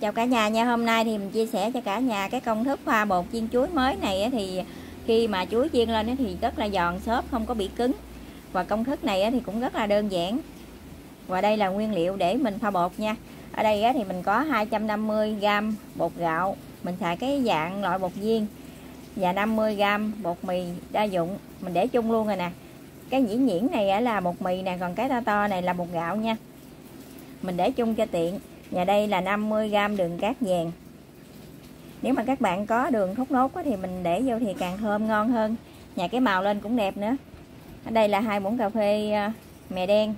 Chào cả nhà nha, hôm nay thì mình chia sẻ cho cả nhà cái công thức pha bột chiên chuối mới này thì khi mà chuối chiên lên thì rất là giòn xốp, không có bị cứng. Và công thức này thì cũng rất là đơn giản. Và đây là nguyên liệu để mình pha bột nha. Ở đây thì mình có 250g bột gạo, mình xài cái dạng loại bột viên và 50g bột mì đa dụng, mình để chung luôn rồi nè. Cái nhĩ nhuyễn này là bột mì nè, còn cái to to này là bột gạo nha. Mình để chung cho tiện và đây là 50g đường cát vàng. Nếu mà các bạn có đường thốt nốt thì mình để vô thì càng thơm ngon hơn. Nhà cái màu lên cũng đẹp nữa. Ở đây là hai muỗng cà phê à, mè đen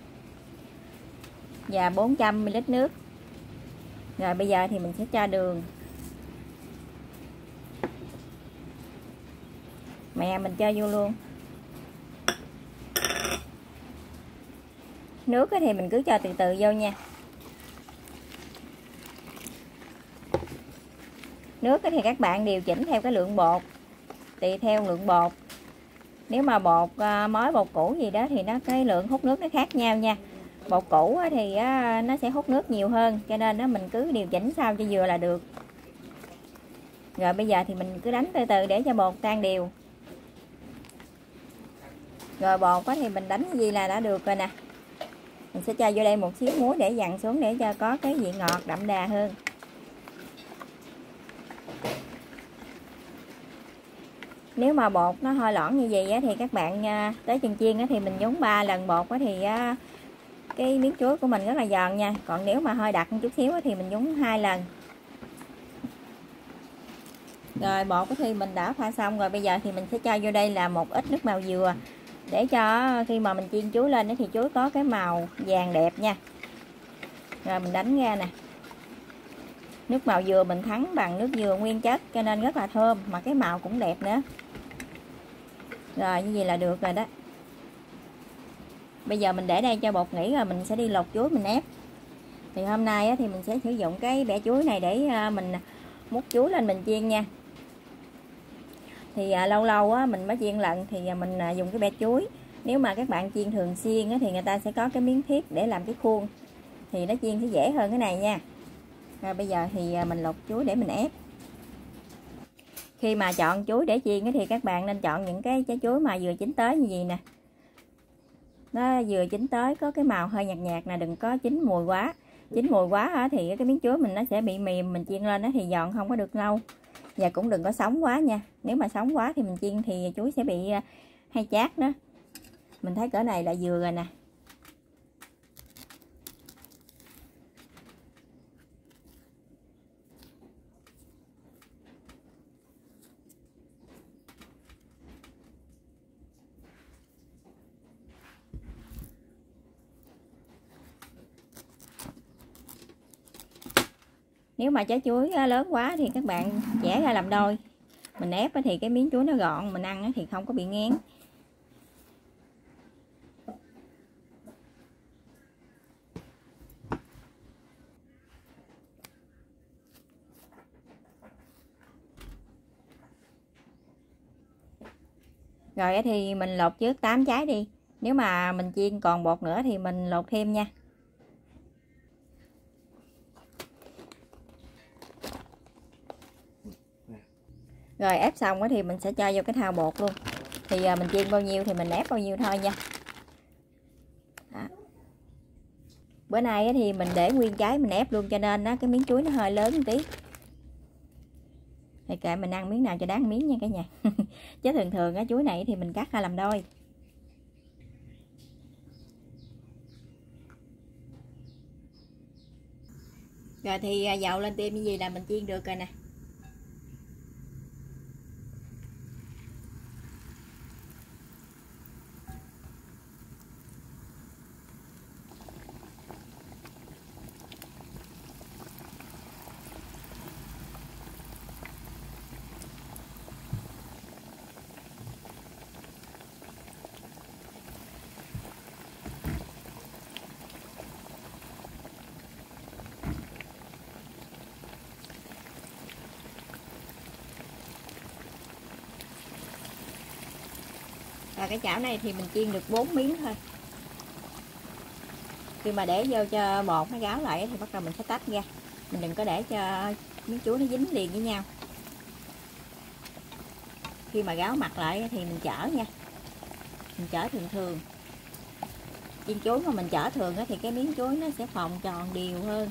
và 400ml nước. Rồi bây giờ thì mình sẽ cho đường. Mè mình cho vô luôn. Nước thì mình cứ cho từ từ vô nha. Nước thì các bạn điều chỉnh theo cái lượng bột, tùy theo lượng bột. Nếu mà bột ờ, mới, bột cũ gì đó thì nó, cái lượng hút nước nó khác nhau nha. Bột cũ thì nó sẽ hút nước nhiều hơn, cho nên nó mình cứ điều chỉnh sao cho vừa là được. Rồi bây giờ thì mình cứ đánh từ từ để cho bột tan đều. Rồi bột thì mình đánh gì là đã được rồi nè. Mình sẽ cho vô đây một xíu muối để dặn xuống để cho có cái vị ngọt đậm đà hơn. Nếu mà bột nó hơi lõn như vậy thì các bạn à, tới chân chiên thì mình nhúng 3 lần bột thì à, cái miếng chuối của mình rất là giòn nha. Còn nếu mà hơi đặc một chút xíu thì mình nhúng hai lần. Rồi bột thì mình đã pha xong rồi. Bây giờ thì mình sẽ cho vô đây là một ít nước màu dừa. Để cho khi mà mình chiên chuối lên thì chuối có cái màu vàng đẹp nha. Rồi mình đánh ra nè. Nước màu dừa mình thắng bằng nước dừa nguyên chất cho nên rất là thơm mà cái màu cũng đẹp nữa rồi, như vậy là được rồi đó. Bây giờ mình để đây cho bột nghỉ rồi mình sẽ đi lột chuối mình ép. Thì hôm nay thì mình sẽ sử dụng cái bẻ chuối này để à, mình múc chuối lên mình chiên nha. Thì à, lâu lâu mình mới chiên lần thì à, mình dùng cái bẻ chuối. Nếu mà các bạn chiên thường xuyên thì người ta sẽ có cái miếng thiếp để làm cái khuôn. Thì nó chiên sẽ dễ hơn cái này nha. Rồi bây giờ thì mình lột chuối để mình ép khi mà chọn chuối để chiên thì các bạn nên chọn những cái trái chuối mà vừa chín tới như vậy nè. Nó vừa chín tới, có cái màu hơi nhạt nhạt nè, đừng có chín mùi quá. Chín mùi quá thì cái miếng chuối mình nó sẽ bị mềm, mình chiên lên thì giòn không có được lâu. Và cũng đừng có sống quá nha. Nếu mà sống quá thì mình chiên thì chuối sẽ bị à, hay chát đó. Mình thấy cỡ này là vừa rồi nè. Nếu mà trái chuối lớn quá thì các bạn chẻ ra làm đôi. Mình ép thì cái miếng chuối nó gọn, mình ăn thì không có bị ngán. Rồi thì mình lột trước 8 trái đi. Nếu mà mình chiên còn bột nữa thì mình lột thêm nha. Rồi, ép xong thì mình sẽ cho vô cái thao bột luôn. Thì à, mình chiên bao nhiêu thì mình ép bao nhiêu thôi nha. Đó. bữa nay thì mình để nguyên trái mình ép luôn cho nên cái miếng chuối nó hơi lớn một tí. Thì kệ, mình ăn miếng nào cho đáng miếng nha cả nhà. Chứ thường thường cái chuối này thì mình cắt ra làm đôi. Rồi thì à, dầu lên tim như gì là mình chiên được rồi nè. Và cái chảo này thì mình chiên được 4 miếng thôi. Khi mà để vô cho bột nó gáo lại thì bắt đầu mình sẽ tách ra. Mình đừng có để cho miếng chuối nó dính liền với nhau. Khi mà gáo mặt lại thì mình chở nha. Mình chở thường thường. Chiên chuối mà mình chở thường thì cái miếng chuối nó sẽ phồng tròn đều hơn.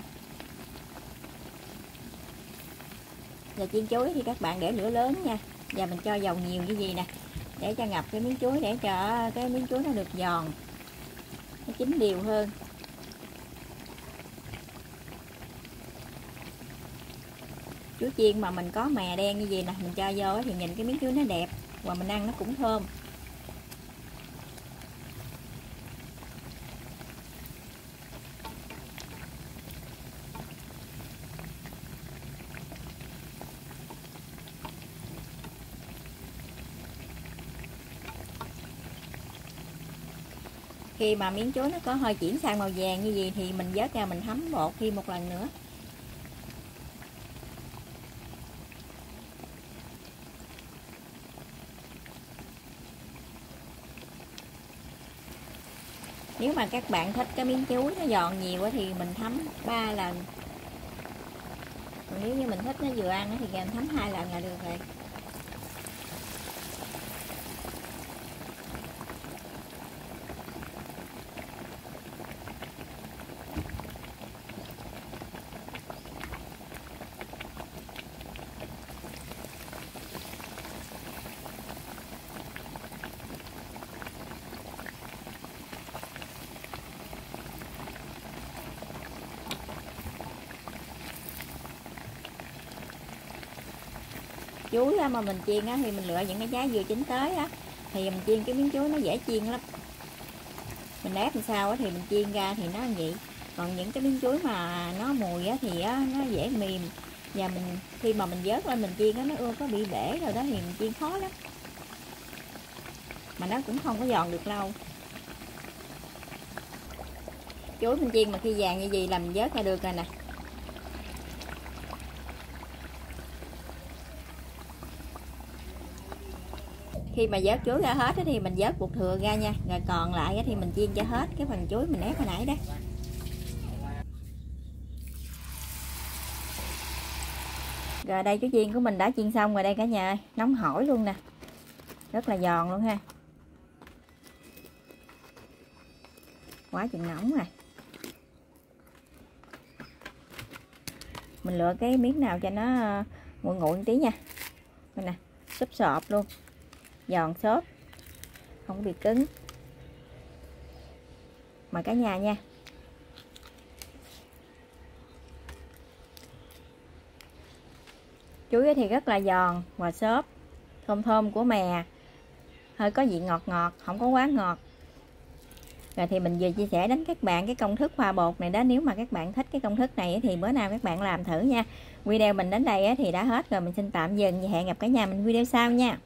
Và chiên chuối thì các bạn để lửa lớn nha. Và mình cho dầu nhiều như gì nè để cho ngập cái miếng chuối, để cho cái miếng chuối nó được giòn. Nó chín đều hơn. Chuối chiên mà mình có mè đen như vậy nè, mình cho vô thì nhìn cái miếng chuối nó đẹp và mình ăn nó cũng thơm. Khi mà miếng chuối nó có hơi chuyển sang màu vàng như vậy thì mình vớt ra mình thấm bột thêm một lần nữa. Nếu mà các bạn thích cái miếng chuối nó giòn nhiều thì mình thấm 3 lần. Còn nếu như mình thích nó vừa ăn thì mình thấm hai lần là được rồi. Chuối mà mình chiên á, thì mình lựa những cái trái vừa chín tới á thì mình chiên cái miếng chuối nó dễ chiên lắm. Mình ép làm sao á, thì mình chiên ra thì nó vậy. Còn những cái miếng chuối mà nó mùi á, thì á, nó dễ mềm. Và mình khi mà mình vớt lên mình chiên á, nó ưa có bị bể rồi đó thì mình chiên khó lắm. Mà nó cũng không có giòn được lâu. Chuối mình chiên mà khi vàng như vậy là mình vớt ra được rồi nè. Khi mà vớt chuối ra hết thì mình vớt bột thừa ra nha. Rồi còn lại thì mình chiên cho hết cái phần chuối mình ép hồi nãy đó. Rồi đây, cái chiên của mình đã chiên xong rồi đây cả nhà ơi. Nóng hổi luôn nè. Rất là giòn luôn ha. Quá chừng nóng rồi. Mình lựa cái miếng nào cho nó ờ, nguội nguội tí nha. Đây nè, súp sọp luôn giòn xốp. Không bị cứng. Mời cả nhà nha. Chuối thì rất là giòn và xốp. Thơm thơm của mè. Hơi có vị ngọt ngọt, không có quá ngọt. Rồi thì mình vừa chia sẻ đến các bạn cái công thức pha bột này đó. Nếu mà các bạn thích cái công thức này thì bữa nào các bạn làm thử nha. Video mình đến đây thì đã hết rồi. Mình xin tạm dừng và hẹn gặp cả nhà mình video sau nha.